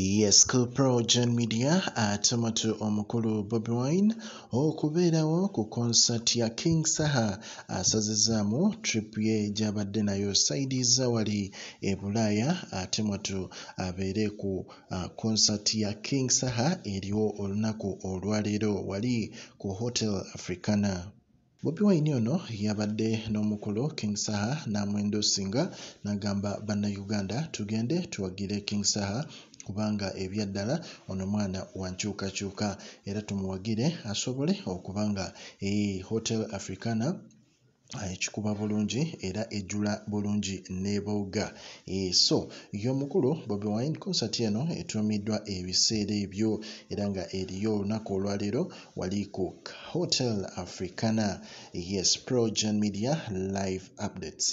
Yes, Pro Gen Media atumatu omukulu Bobi Wine okubeerawo ku konsati ya King Saha asazizzaamu trip ye gy'abadde nayo sayidiza wali e Bulaaya ate mwatu abeere ku konsati ya King Saha eriwo olunaku olwaleero wali ku Hotel Africana. Bobi Wine ono yabadde n'omukulu King Saha n'amwendoosinga n'agamba bannayuganda tugende tuwagire King Saha kubanga ebyaddala ono mwana wa nkyukakyuka. Era tumuwagire asobole okuba nga eh, Hotel Africana ekikuba bulungi era ejjula bulungi n'ebooga eh, so y'omukulu Bobi Wine konsati eno etuumiddwa ebiseera ebyo era nga eriyo olunaku olwaleero wali ku Hotel Africana. Yes Pro Gen Media live updates